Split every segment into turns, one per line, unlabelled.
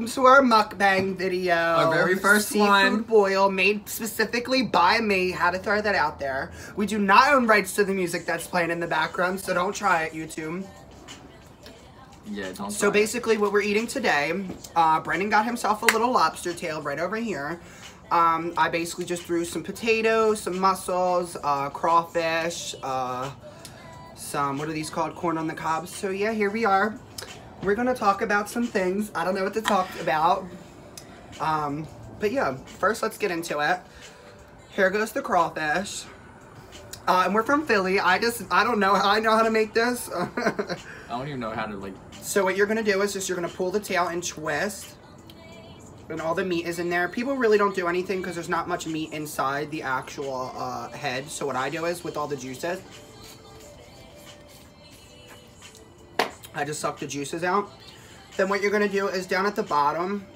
welcome to our mukbang video.
Our very first
Seafood
one.
boil made specifically by me. Had to throw that out there. We do not own rights to the music that's playing in the background, so don't try it, YouTube.
Yeah, don't.
So
try it.
basically, what we're eating today, uh, Brenden got himself a little lobster tail right over here. Um, I basically just threw some potatoes, some mussels, uh, crawfish, uh, some, what are these called? Corn on the cob. So yeah, here we are. We're gonna talk about some things. I don't know what to talk about. Um, but yeah, first let's get into it. Here goes the crawfish. Uh, and we're from Philly. I just, I don't know how I know how to make this.
I don't even know how to like.
So what you're gonna do is just you're gonna pull the tail and twist. And all the meat is in there. People really don't do anything because there's not much meat inside the actual uh, head. So what I do is with all the juices, I just suck the juices out. Then what you're gonna do is down at the bottom,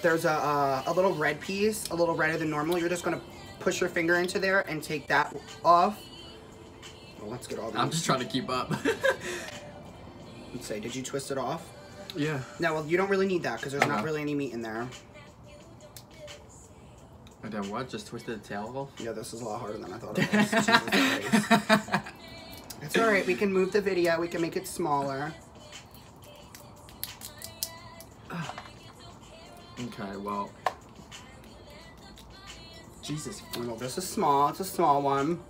there's a, a, a little red piece, a little redder than normal. You're just gonna push your finger into there and take that off. Well, let's get all these.
I'm just trying to keep up.
Let's say, did you twist it off?
yeah.
No, well, you don't really need that because there's not
uh-huh.
really any meat in there.
And then what? Just twisted the tail off.
Yeah, this is a lot harder than I thought it was. Jesus It's all right. We can move the video. We can make it smaller.
Okay. Well. Jesus.
Well, this is small. It's a small one.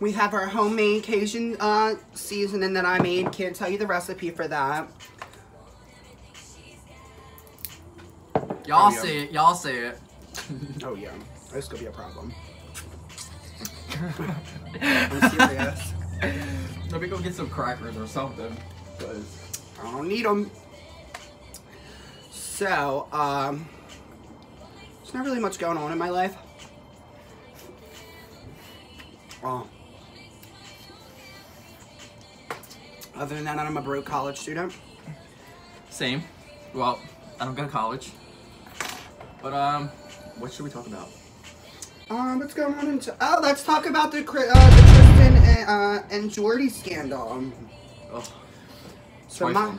We have our homemade Cajun uh, seasoning that I made. Can't tell you the recipe for that.
Y'all
yeah.
say it. Y'all see it.
Oh yeah, this could be a problem. I'm serious.
Let me go get some crackers or something. Cause
I don't need them. So, um, there's not really much going on in my life. Oh. Other than that, I'm a broke college student.
same. Well, I don't go to college. But um, what should we talk about?
Um, what's going on? In oh, let's talk about the uh, the Tristan and, uh, and Jordy scandal.
Oh,
So my.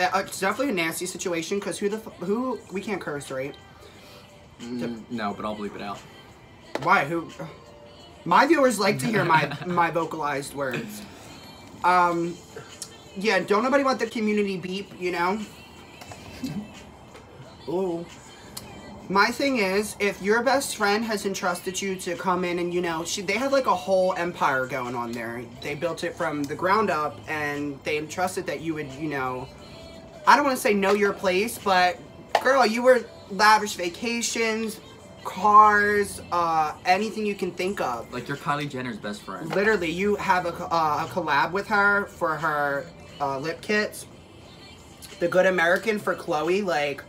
Uh, it's definitely a nasty situation because who the who we can't curse, right?
mm, no, but I'll bleep it out.
Why? Who? My viewers like to hear my my vocalized words. Um, yeah. Don't nobody want the community beep, you know. Ooh. My thing is, if your best friend has entrusted you to come in and you know, she, they have like a whole empire going on there. They built it from the ground up, and they entrusted that you would, you know, I don't want to say know your place, but girl, you were lavish vacations, cars, uh, anything you can think of.
Like you're Kylie Jenner's best friend.
Literally, you have a, uh, a collab with her for her uh, lip kits. The Good American for Khloé, like,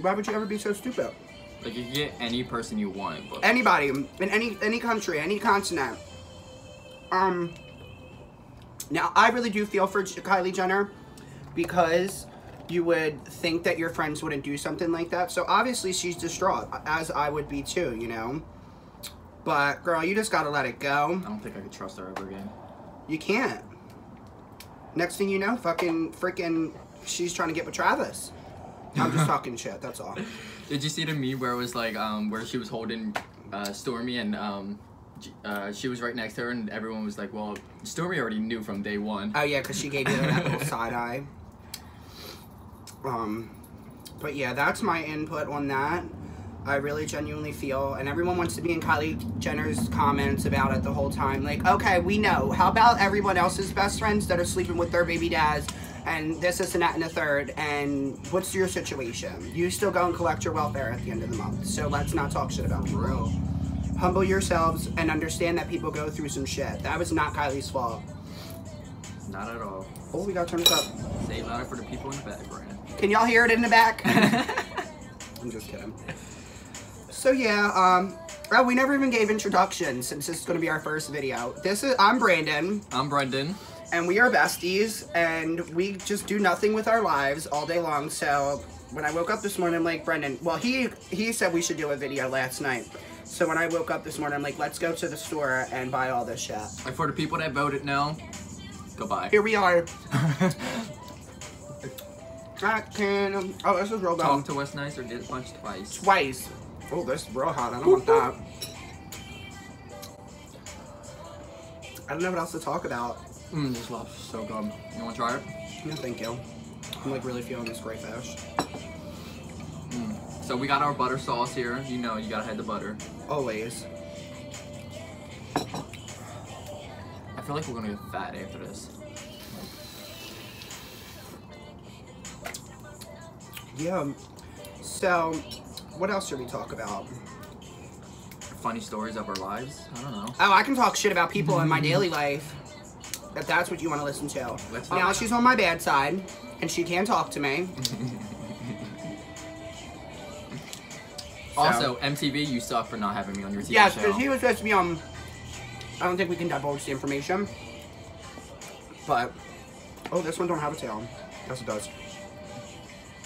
why would you ever be so stupid?
Like you can get any person you want, but
Anybody in any any country, any continent. Um. Now, I really do feel for Kylie Jenner because you would think that your friends wouldn't do something like that. So obviously she's distraught, as I would be too, you know. But girl, you just gotta let it go.
I don't think I could trust her ever again.
You can't. Next thing you know, fucking freaking, she's trying to get with Travis. I'm just talking shit. That's all.
Did you see the meme where it was like um where she was holding uh, Stormi and um uh, she was right next to her and everyone was like, well, Stormi already knew from day one.
Oh yeah, because she gave you that little side eye. Um, but yeah, that's my input on that. I really genuinely feel, and everyone wants to be in Kylie Jenner's comments about it the whole time. Like, okay, we know. How about everyone else's best friends that are sleeping with their baby dads, and this, this, and that, and the third? And what's your situation? You still go and collect your welfare at the end of the month. So let's not talk shit about people. Humble yourselves and understand that people go through some shit. That was not Kylie's fault.
Not at all.
Oh, we gotta turn this up.
Say it louder for the people in the background.
Can y'all hear it in the back? I'm just kidding. So yeah, um, oh, we never even gave introductions since this is gonna be our first video. This is I'm Brandon,
I'm Brenden.
and we are besties, and we just do nothing with our lives all day long. So when I woke up this morning, I'm like Brenden. Well, he he said we should do a video last night. So when I woke up this morning, I'm like, let's go to the store and buy all this shit.
And for the people that voted no, goodbye.
Here we are. That can. Oh, this is real
Talk to us nice or get punched twice.
Twice. Oh, this is real hot. I don't want that. I don't know what else to talk about.
Mmm, this lobster's so good. You wanna try it?
No, thank you. I'm like really feeling this crayfish. Mm.
So we got our butter sauce here. You know, you gotta have the butter.
Always.
I feel like we're gonna get fat after this.
Yeah. So, what else should we talk about?
Funny stories of our lives. I don't know.
Oh, I can talk shit about people in my daily life. If that's what you want to listen to.
Let's
now she's on my bad side, and she can talk to me.
Also, MTV, you suck for not having me on your TV
Yes,
show.
because he was supposed to be on. I don't think we can divulge the information. But oh, this one don't have a tail. Yes, it does.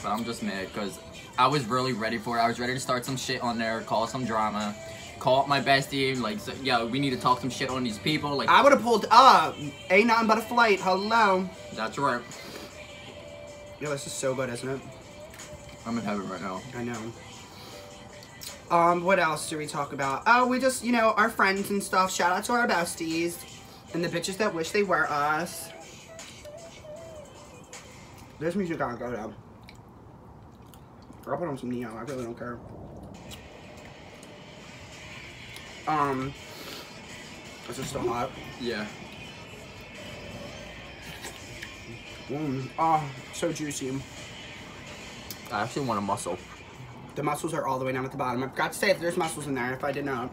But I'm just mad because I was really ready for it. I was ready to start some shit on there, call some drama, call up my bestie, like, so, yo, we need to talk some shit on these people. Like,
I would have pulled up. Ain't nothing but a flight. Hello.
that's right.
Yeah, this is so good, isn't it?
I'm in heaven right now.
I know. Um, what else do we talk about? Oh, we just, you know, our friends and stuff. Shout out to our besties and the bitches that wish they were us. This music gotta go down. I'll put on some neon. I really don't care. Um, is it still hot?
Yeah.
Mm, oh, so juicy.
I actually want a mussel.
The mussels are all the way down at the bottom. I forgot to say if there's mussels in there, if I did not.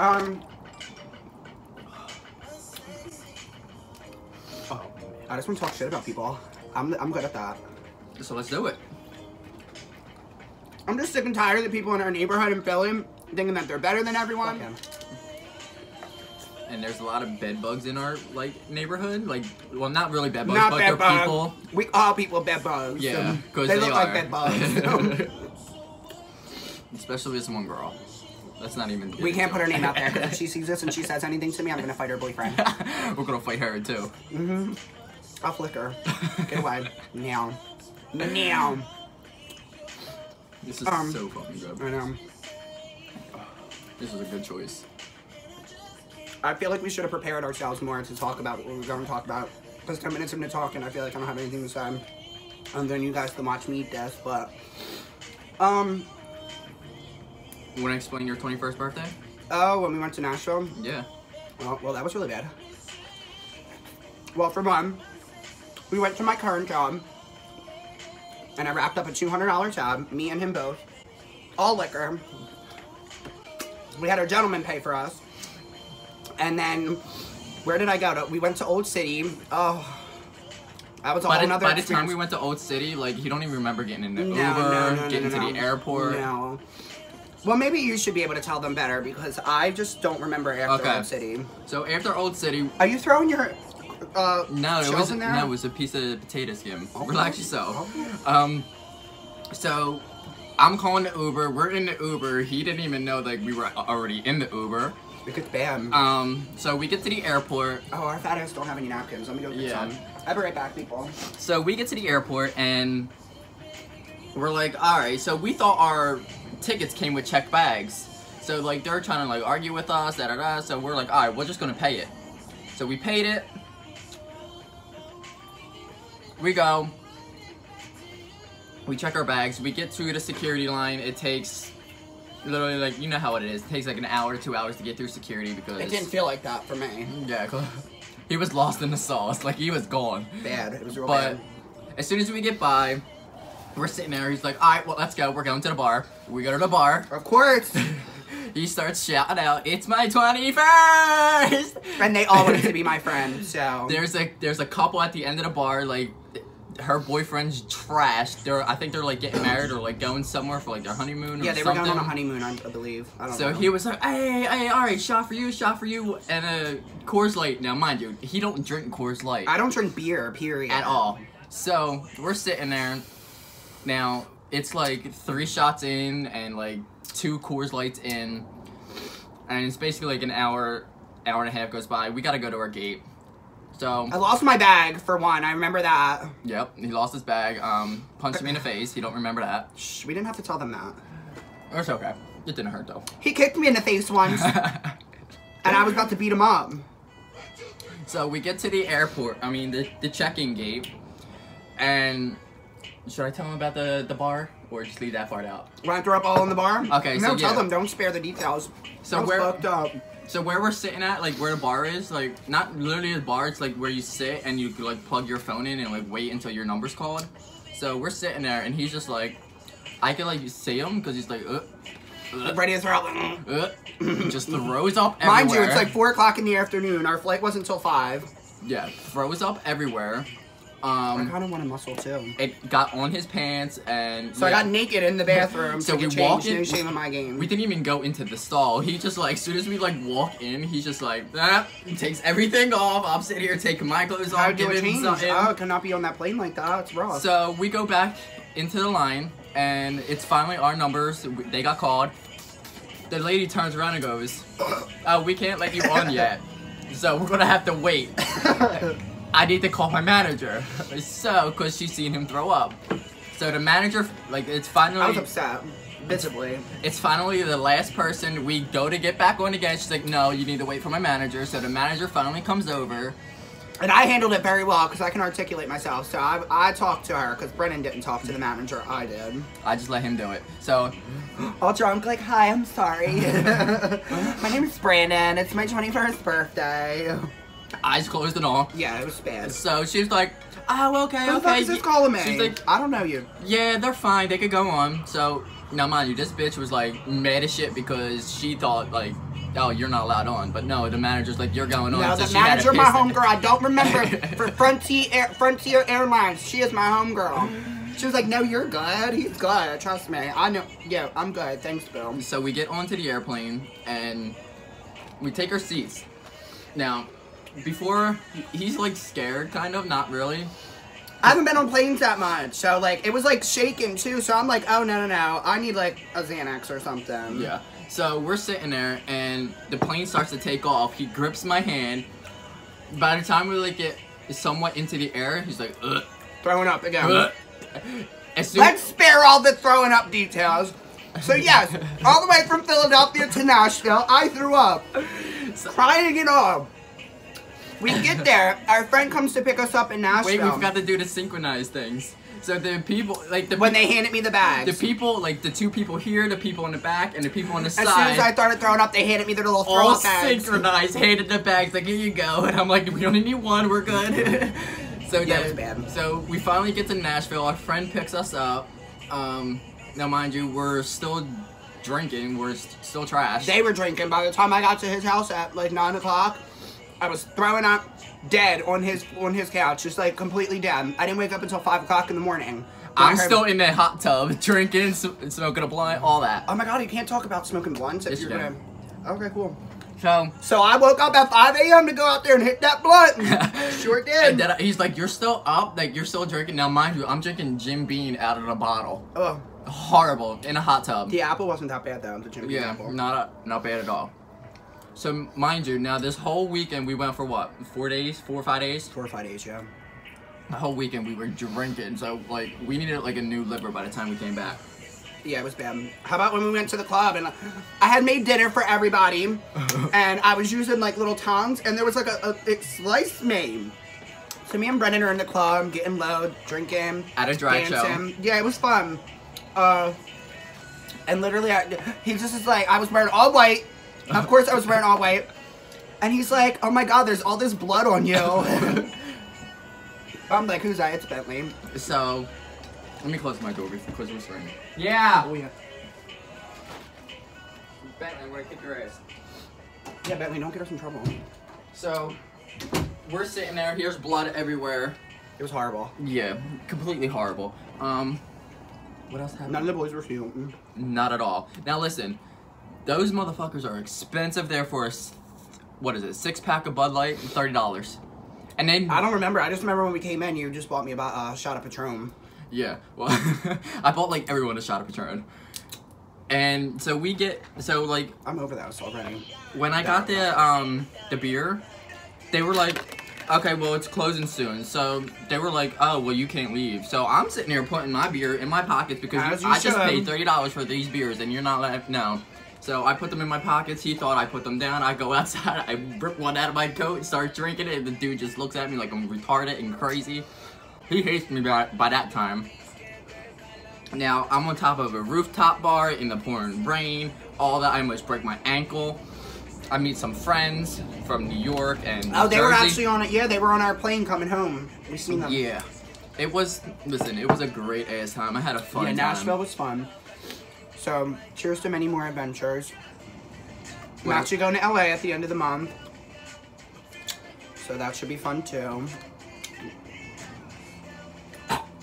Um. Oh, I just want to talk shit about people. I'm, I'm good at that.
So let's do it.
I'm just sick and tired of the people in our neighborhood in Philly thinking that they're better than everyone.
And there's a lot of bed bugs in our like neighborhood. Like, well, not really bed bugs,
Not
but
bed
they're
bugs.
people.
We all people bed bugs.
Yeah,
Um,
because
they,
they,
look
are.
like bed bugs.
Especially this one girl. That's not even.
we can't put her name out there 'cause if she sees this and she says anything to me, I'm gonna fight her boyfriend.
We're gonna fight her too.
I'll flick her. Get away. Meow. Meow.
This is
Um,
so fucking good.
I know.
This is a good choice.
I feel like we should have prepared ourselves more to talk about what we're going to talk about. Because 10 minutes into talking, I feel like I don't have anything to say. And then you guys can watch me eat this, but... Um,
You wanna explain your 21st birthday?
oh, when we went to Nashville?
Yeah.
Well, well, that was really bad. Well, for one, we went to my current job, and I wrapped up a $200 tab, me and him both, all liquor. We had our gentleman pay for us. And then, where did I go? To, we went to Old City. Oh, that was a
By,
whole
the, by the time we went to Old City, like you don't even remember getting in the
No,
Uber,
no, no,
getting to the airport.
No. Well, maybe you should be able to tell them better because I just don't remember after
Okay.
Old City.
So after Old City,
Are you throwing your uh,
no, it was
in there?
no, it was a piece of potato skin.
Okay.
Relax yourself.
Okay.
Um, so I'm calling the Uber. We're in the Uber. He didn't even know like we were already in the Uber.
Because bam.
Um, so we get to the airport.
oh, our fat ass don't have any napkins. Let me go get
Yeah.
some. I'll be right back, people.
So we get to the airport and we're like, all right. So we thought our tickets came with checked bags. So like they're trying to like argue with us, da da da. So we're like, all right, we're just gonna pay it. So we paid it. We go. We check our bags. We get to the security line. It takes literally like you know how it is. It takes like an hour to two hours to get through security because
It didn't feel like that for me.
Yeah, he was lost in the sauce. Like he was gone.
Bad. It was real
But
bad.
as soon as we get by, we're sitting there. He's like, "All right, well, let's go. We're going to the bar." We go to the bar.
Of course.
He starts shouting out, "It's my 21st!"
and they all wanted to be my friend, so.
There's a there's a couple at the end of the bar. Like, her boyfriend's trash. They're I think they're like getting married or like going somewhere for like their honeymoon. Or something.
yeah, they
something.
were going on a honeymoon, I believe. I don't
So
know.
he was like, hey, hey, all right, shot for you, shot for you, and a Coors Light. Now, mind you, he don't drink Coors Light.
I don't drink beer, period.
at all. So we're sitting there. Now it's like three shots in and like two Coors Lights in, and it's basically like an hour, hour and a half goes by. We gotta go to our gate. So
I lost my bag for one. I remember that.
yep, he lost his bag. Um, punched me in the face. He don't remember that.
Shh, we didn't have to tell them that.
It's okay. It didn't hurt though.
He kicked me in the face once, and I was about to beat him up.
So we get to the airport. I mean the the check-in gate, and should I tell him about the the bar or just leave that part out?
Want to throw up all in the bar?
Okay,
No,
so
tell
yeah.
them. Don't spare the details.
So where-
fucked up.
So where we're sitting at, like where the bar is, like not literally the bar, it's like where you sit and you like plug your phone in and like wait until your number's called. So we're sitting there and he's just like, I can like see him because he's like, uh, uh,
Ready throw up.
uh, just throws up everywhere.
Mind you, it's like four o'clock in the afternoon. Our flight wasn't until five.
yeah, throws up everywhere.
I
Um,
kind of want a mussel too.
it got on his pants and
So I got naked in the bathroom.
So we
walked
in-
No shame in my game.
We didn't even go into the stall. He just like, as soon as we like walk in, he's just like, ah, he takes everything off. I'm sitting here taking my clothes
How
off, giving him
change?
something.
I cannot be on that plane like that. It's rough.
So we go back into the line, and it's finally our numbers. They got called. The lady turns around and goes, "Oh, we can't let you on yet, so we're gonna have to wait. I need to call my manager." So, cause she's seen him throw up. So the manager, like, it's finally.
I was upset. Visibly.
it's finally the last person. We go to get back on again. She's like, "No, you need to wait for my manager." So the manager finally comes over.
And I handled it very well because I can articulate myself. So I, I talked to her because Brenden didn't talk to the manager. I did.
I just let him do it. So
All drunk, like, hi, I'm sorry. my name is Brandon. It's my 21st birthday.
Eyes closed and all.
Yeah, it was bad.
So she was like, oh, okay,
Who
okay.
is this me?
She's like,
I don't know you.
yeah, they're fine. They could go on. So, now mind you, this bitch was like mad as shit because she thought like, oh, you're not allowed on. But no, the manager's like, you're going on.
No,
so
the manager, my homegirl. I don't remember for Frontier Air, Frontier Airlines. She is my homegirl. She was like, "No, you're good. He's good. Trust me. I know. Yeah, I'm good. Thanks, Bill."
So we get onto the airplane and we take our seats. Now, before he's like scared, kind of, not really.
I haven't been on planes that much, so like it was like shaking too. So I'm like, "Oh no, no, no! I need like a Xanax or something."
Yeah. So we're sitting there, and the plane starts to take off. He grips my hand. By the time we like get somewhat into the air, he's like, Ugh,
Throwing up again.
ugh.
Let's spare all the throwing up details. So yes, all the way from Philadelphia to Nashville, I threw up, crying it all. We get there. Our friend comes to pick us up in Nashville.
Wait, we've got to do the synchronized things. So the people, like the
when they handed me the bags.
the people, like the two people here, the people in the back, and the people on the side.
as soon as I started throwing up, they handed me their little throw
all
bags.
synchronized, handed the bags, like here you go, and I'm like, we only need one, we're good. so
Yeah, it was bad.
So we finally get to Nashville. Our friend picks us up. Um, now mind you, we're still drinking. We're s- still trash.
They were drinking. By the time I got to his house at like nine o'clock, I was throwing up, dead on his on his couch, just like completely dead. I didn't wake up until five o'clock in the morning. I
I'm
heard-
still in that hot tub, drinking, smoking a blunt, all that.
Oh my god, you can't talk about smoking blunts if
Yes,
you're
you
gonna. Okay, cool.
So,
So I woke up at 5 a.m. to go out there and hit that blunt. sure
and
did.
then he's like, "You're still up? Like you're still drinking?" Now, mind you, I'm drinking Jim Beam out of the bottle.
Oh,
Horrible in a hot tub.
the apple wasn't that bad though. The Jim Beam
Yeah,
apple.
not a, not bad at all. So mind you, now this whole weekend we went for what? Four days, four or five days.
Four or five days, yeah.
The whole weekend we were drinking, so like we needed like a new liver by the time we came back.
Yeah, it was bad. How about when we went to the club and I had made dinner for everybody, and I was using like little tongs, and there was like a, a it sliced me. So me and Brenden are in the club, getting low, drinking,
At a drag show.
dancing. Yeah, it was fun. Uh, and literally, I, he just is like, I was wearing all white. Of course, I was wearing all white. And he's like, "Oh my God, there's all this blood on you." I'm like, "Who's that?" It's Bentley.
So let me close my door because it was raining.
Yeah. Oh yeah.
Bentley, I'm gonna kick your ass.
Yeah, Bentley, don't get us in trouble.
So we're sitting there. Here's blood everywhere.
It was horrible.
Yeah, completely horrible. Um, what else happened?
None of the boys were feeling.
Not at all. Now listen, those motherfuckers are expensive there for a, what is it, six pack of Bud Light, thirty dollars. And then
I don't remember. I just remember when we came in, you just bought me about a uh, shot of Patron.
yeah, well, I bought like everyone a shot of Patron. And so we get so like
I'm over that already.
when I got the um the beer, they were like okay, well, it's closing soon. So they were like, oh, well, you can't leave. So I'm sitting here putting my beer in my pockets because you-
you
I just paid thirty dollars for these beers, and you're not letting no. So I put them in my pockets. He thought I put them down. I go outside. I rip one out of my coat, start drinking it, and the dude just looks at me like I'm retarded and crazy. He hates me by, by that time. Now I'm on top of a rooftop bar in the pouring rain. All that I almost break my ankle. I meet some friends from New York and
Oh, they were actually on it. Yeah, they were on our plane coming home. We seen them.
Yeah. It was, listen, it was a great ass time. I had a fun
Yeah,
time.
Nashville was fun. So, cheers to many more adventures. I'm
Well-
actually going to LA at the end of the month. So that should be fun too.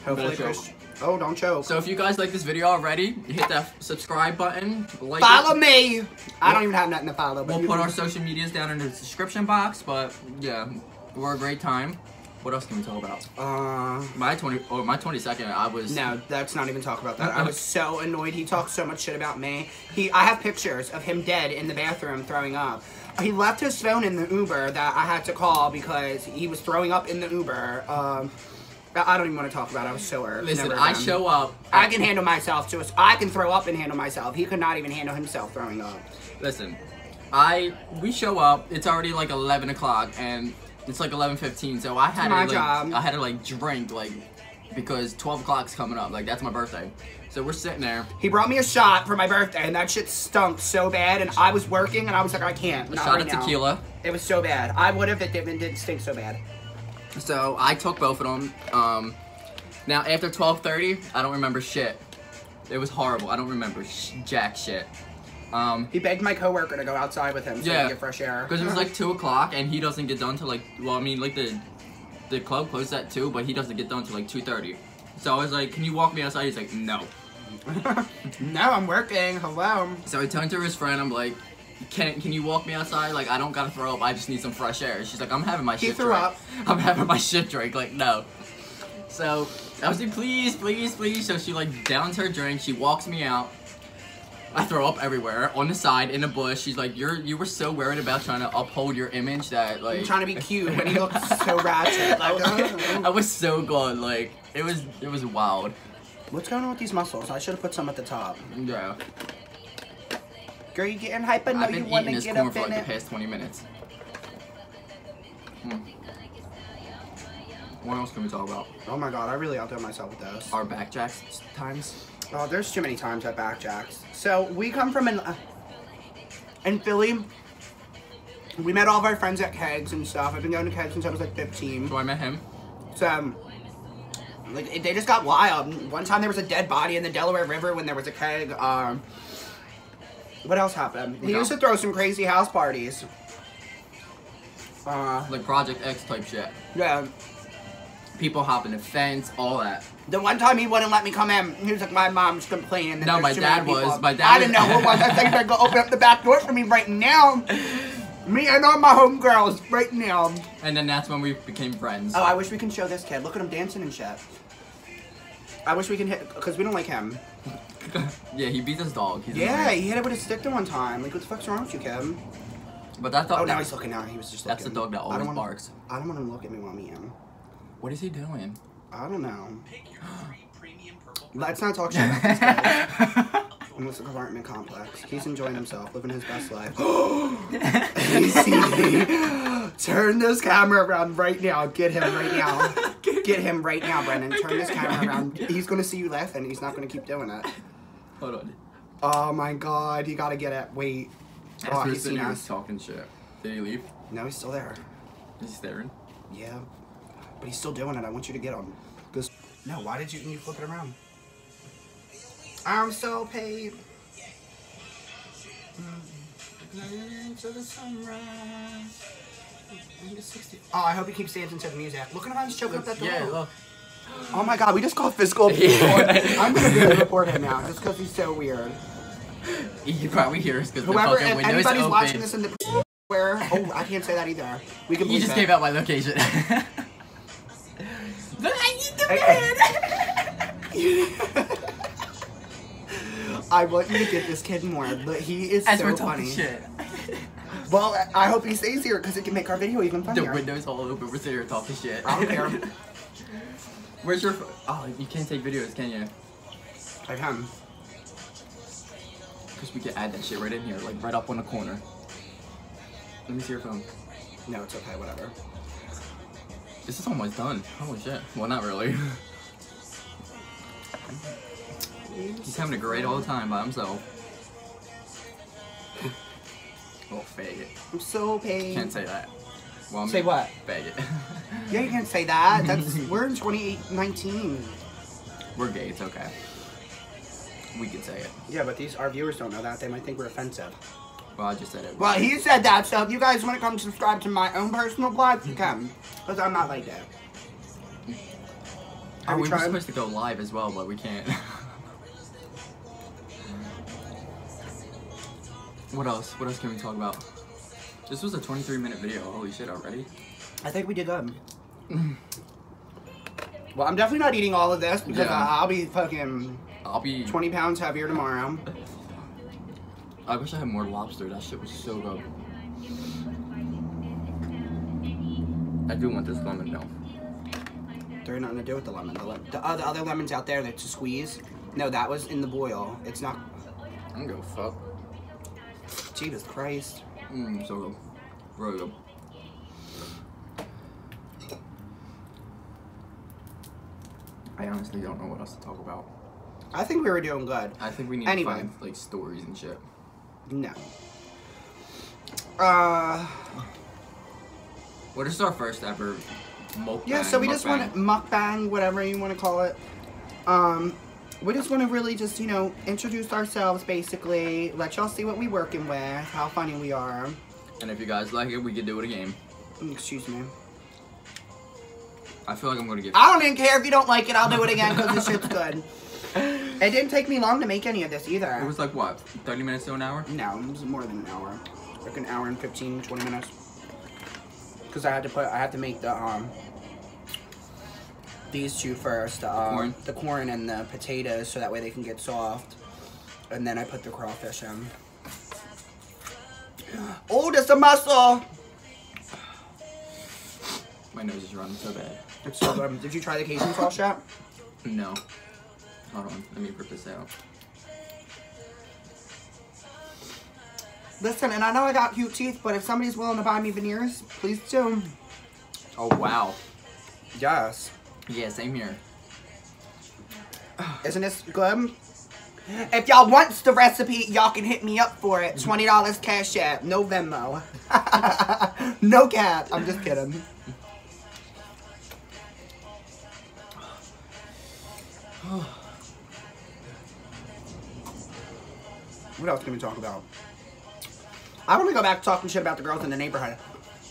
Hopefully. Chris. Oh, don't choke.
So if you guys like this video already, hit that subscribe button, like
follow
it.
me. I don't even have nothing to follow. But
We'll put our social medias down in the description box, but yeah, we're a great time. What else can we talk about?
Uh,
My 20 or my 22nd, I was
no, let's not even talk about that. I was so annoyed. He talked so much shit about me. He, I have pictures of him dead in the bathroom throwing up. He left his phone in the Uber that I had to call because he was throwing up in the Uber. Um, I don't even want to talk about. it. I was so irked.
Listen, I show up.
I can handle myself too. I can throw up and handle myself. He could not even handle himself throwing up.
Listen, I we show up. It's already like 11 o'clock, and it's like 11:15. So I had to like
job.
I had to like drink like because 12 o'clock's coming up. Like that's my birthday. So we're sitting there.
He brought me a shot for my birthday, and that shit stunk so bad. And I was working, and I was like, I can't.
A shot
right
of
now.
tequila.
It was so bad. I would have. If it didn't, didn't stink so bad.
So I took both of them. Um, now after 12:30, I don't remember shit. It was horrible. I don't remember sh- jack shit. Um,
He begged my coworker to go outside with him so he
Yeah.
could get fresh air.
because it was like two o'clock, and he doesn't get done till like well, I mean like the the club closed at two, but he doesn't get done till like 2:30. So I was like, "Can you walk me outside?" He's like, "No."
no, I'm working. Hello.
So I turned to his friend. I'm like, "Can can you walk me outside? Like I don't gotta throw up. I just need some fresh air." She's like, "I'm having my
He
shit
threw
drink.
up.
I'm having my shit drink." Like no. So I was like, "Please, please, please." So she like downs her drink. She walks me out. I throw up everywhere on the side in the bush. She's like, "You're you were so worried about trying to uphold your image that like
I'm trying to be cute when he looks so ratchet. Like,
I was so gone. Like it was it was wild.
what's going on with these mussels? I should have put some at the top.
Yeah.
Girl, you getting hype? I know
I've
you
been
want
eating
to
this
get
corn
up
for like
in
the past 20 minutes. Hmm. What else can we talk about?
Oh my god, I really outdone myself with those.
Our backjacks times.
Oh, there's too many times at Backjacks. So we come from an uh, in Philly. We met all of our friends at Kegs and stuff. I've been going to Kegs since I was like 15.
So I met him.
So, um, like, they just got wild. One time there was a dead body in the Delaware River when there was a keg. Um, what else happened? He used to throw some crazy house parties. Uh,
Like Project X type shit.
yeah.
People hopping the fence, all that.
The one time he wouldn't let me come in, he was like, my mom's complaining. that
No, my dad was. My dad
I didn't know who was. I think they're gonna open up the back door for me right now. Me and all my homegirls right now.
And then that's when we became friends.
Oh, I wish we can show this kid. Look at him dancing and shit. I wish we can hit, because we don't like him.
yeah, he beat his dog. He's
Yeah, he hit it with a stick the one time. Like, what the fuck's wrong with you, Kevin?
But that's
Oh, now he's looking now. He was just
That's the dog that
I
always
don't wanna-
barks.
I don't want him to look at me while I'm eating.
What is he doing?
I don't know.
Pick your free premium purple
Let's not talk shit about these guys. In this apartment complex. He's enjoying himself, living his best life. AC, turn this camera around right now. Get him right now. Get him right now, Brenden. Turn this camera around. He's gonna see you laughing. He's not gonna keep doing it.
Hold on.
Oh my god, you gotta get it. Wait. Oh,
After
he's
sitting
seen us.
talking shit. Did he leave?
No, he's still there.
Is he staring?
Yeah. But he's still doing it. I want you to get him. Cause no, why did you you flip it around? I'm so paid. Oh, I hope he keeps dancing to the music. Look at him, he's choking up that door.
Yeah, look.
Oh my god, we just called physical.
Yeah.
I'm gonna go report him now just because he's so weird.
You probably hear us because the
Whoever,
fucking window's
anybody's
open.
watching this in the where, oh, I can't say that either. We can.
You just gave out my location. Look, I need the
Hey,
man.
I want you to give this kid more, but he is
As
so
we're talking
funny.
shit.
Well, I hope he stays here because it can make our video even funnier.
The
funnier.
window's all open. We're sitting here talking shit.
I don't care.
Where's your? Oh, you can't take videos, can you?
I can.
Because we can add that shit right in here, like right up on the corner. Let me see your phone.
No, it's okay. Whatever.
This is almost done. Holy shit. Well, not really. He's having a great old time by himself. Well, faggot.
I'm so paid.
Can't say that. Well, I
Say
mean,
what?
Faggot.
Yeah, you can't say that. That's we're in 2019.
We're gay. It's okay. We can say it.
Yeah, but these our viewers don't know that. They might think we're offensive.
Well, I just said it.
Well, he said that, so if you guys want to come subscribe to my own personal blog, you can. Because I'm not like that.
Oh,
Are
we
we
were supposed to go live as well, but we can't. what else? What else can we talk about? This was a 23 minute video. Holy shit, already?
I think we did good. well, I'm definitely not eating all of this because
Yeah.
I'll be fucking
I'll be.
20 pounds heavier tomorrow.
I wish I had more lobster. That shit was so good. I do want this lemon though.
There ain't nothing to do with the lemon. The, lem- the other, other lemons out there that's a squeeze. No, that was in the boil. It's not.
I'm gonna go fuck.
Jesus Christ.
Mmm, so good. Really good. I honestly don't know what else to talk about.
I think we were doing good.
I think we need
Anyway.
to find like stories and shit.
No. Uh,
What is our first ever mukbang?
yeah, so we just want to mukbang, whatever you want to call it. Um, we just want to really just, you know, introduce ourselves basically, let y'all see what we working with, how funny we are.
And if you guys like it, we could do it again.
Mm, Excuse me.
I feel like I'm gonna get.
I don't even care if you don't like it, I'll do it again because this shit's good. It didn't take me long to make any of this either.
It was like what, 30 minutes to an hour?
No, it was more than an hour. Like an hour and 15, 20 minutes. Because I had to put, I had to make the, um, these two first. The, um,
corn?
The corn and the potatoes so that way they can get soft. And then I put the crawfish in. Oh, that's a mussel!
My nose is running so bad.
It's so good. Did you try the Cajun sauce yet?
No. Hold on, let me rip this out.
Listen, and I know I got cute teeth, but if somebody's willing to buy me veneers, please do.
Oh wow.
Yes.
Yeah, same here.
Isn't this good? If y'all wants the recipe, y'all can hit me up for it. Twenty dollars cash app, no Venmo. no cap. I'm just kidding. What else can we talk about? I want to go back to talking shit about the girls in the neighborhood.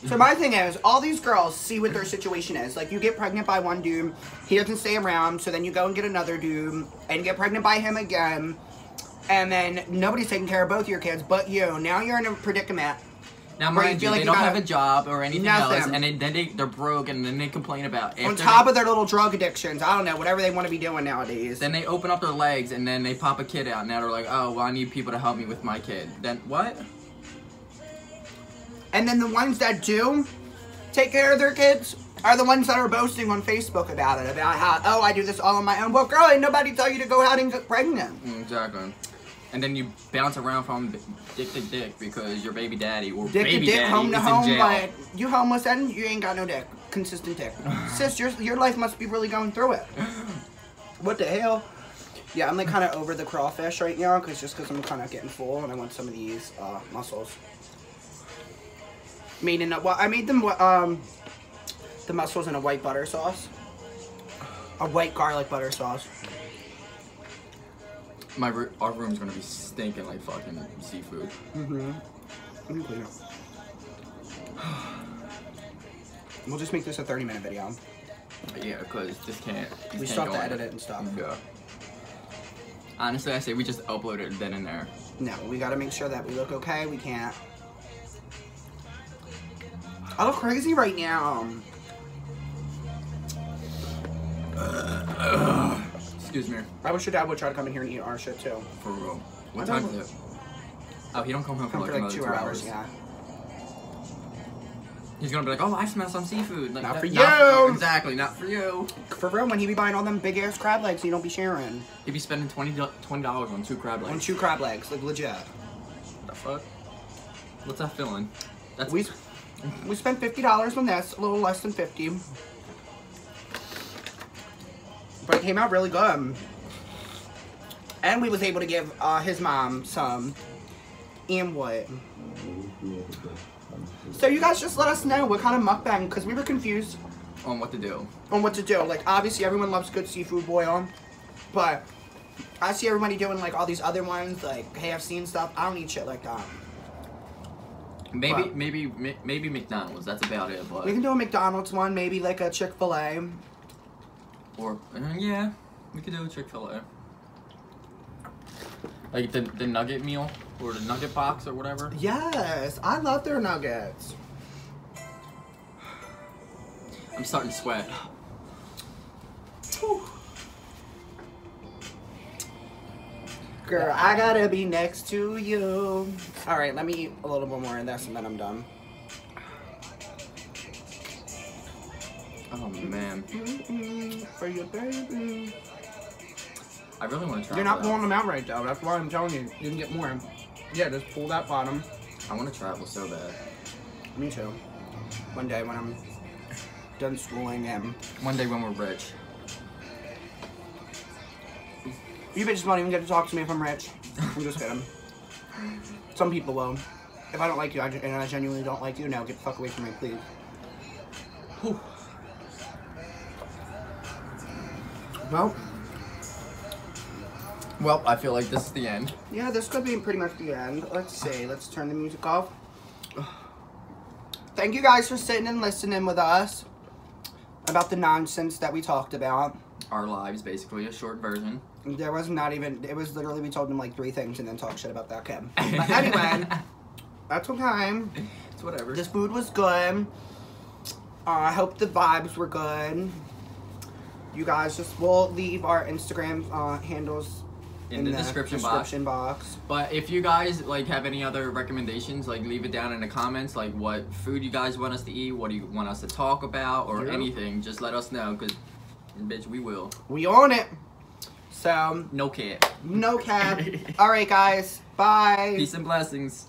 So my thing is, all these girls see what their situation is. Like, you get pregnant by one dude, he doesn't stay around, so then you go and get another dude, and get pregnant by him again, and then nobody's taking care of both your kids but you. Now you're in a predicament.
Now,
Where
mind
feel
you,
like
they
you
don't have a job or anything else, and they, then they, they're broke, and then they complain about
it.
On
top of their little drug addictions, I don't know, whatever they want to be doing nowadays.
Then they open up their legs, and then they pop a kid out, and now they're like, oh, well, I need people to help me with my kid. Then, what?
And then the ones that do take care of their kids are the ones that are boasting on Facebook about it, about how, oh, I do this all on my own. Well, girl, ain't nobody tell you to go out and get pregnant.
Mm, Exactly. And then you bounce around from dick to dick because your baby daddy or
Dick
baby
to dick,
daddy
home to
is
home,
in jail.
but you homeless and you ain't got no dick. Consistent dick. Sis, your, your life must be really going through it. What the hell? Yeah, I'm like kind of over the crawfish right now, cause just because I'm kind of getting full and I want some of these uh, mussels. Made in a, well, I made them um the mussels in a white butter sauce, a white garlic butter sauce.
My our room's gonna be stinking like fucking seafood.
Mm-hmm. Let me clean it. We'll just make this a 30 minute video.
Yeah, because this can't.
We still have to edit it and stuff.
Yeah. Honestly, I say we just upload it then and there.
No, we gotta make sure that we look okay. We can't. I look crazy right now.
Excuse me.
I wish your dad would try to come in here and eat our shit too.
For real. What time is it? Oh, he don't come home for like,
for like two
two
hours, yeah.
He's gonna be like, oh, I smell some seafood. Like,
Not
that-
for
not
you.
exactly, not for you.
For real, when he be buying all them big ass crab legs, he don't be sharing.
He'd be spending 20 dollars on two crab legs.
On two crab legs, like legit.
What the fuck? What's that feeling? That's
We we spent fifty dollars on this, a little less than fifty. But it came out really good. And we was able to give uh, his mom some. And what? So you guys just let us know what kind of mukbang, because we were confused
on what to do.
on what to do. Like obviously everyone loves good seafood boil, but I see everybody doing like all these other ones, like KFC and stuff. I don't eat shit like that.
Maybe,
What?
maybe, maybe McDonald's. That's about it. But
We can do a McDonald's one, maybe like a Chick Fil A.
or uh, yeah, we could do a Chick Fil A. Like the the nugget meal or the nugget box or whatever.
Yes, I love their nuggets.
I'm starting to sweat.
Girl, I gotta be next to you. All right, let me eat a little bit more of this and then I'm done.
Oh man,
For you, baby.
I really want to try.
You're not pulling them out right though. That's why I'm telling you. You can get more. Yeah, just pull that bottom.
I want to travel so bad.
Me too. One day when I'm done schooling and
One day when we're rich.
you bitches won't even get to talk to me if I'm rich. I'm just kidding. Some people will. If I don't like you, I, and I genuinely don't like you, now get the fuck away from me, please.
Whew.
Well,
Well, I feel like this is the end.
yeah, this could be pretty much the end. Let's see. Let's turn the music off. Thank you guys for sitting and listening with us about the nonsense that we talked about.
Our lives, basically, a short version.
There was not even. It was literally we told them like three things and then talk shit about that kid. But anyway, that's okay.
it's whatever.
This food was good. Uh, I hope the vibes were good. You guys just we'll leave our Instagram uh, handles
In the description box.
description box.
But if you guys like have any other recommendations, like leave it down in the comments, like what food you guys want us to eat, what do you want us to talk about, or
Yeah.
anything. Just let us know, cause bitch, we will.
We on it. So
No cap.
no cap. All right, guys. Bye.
Peace and blessings.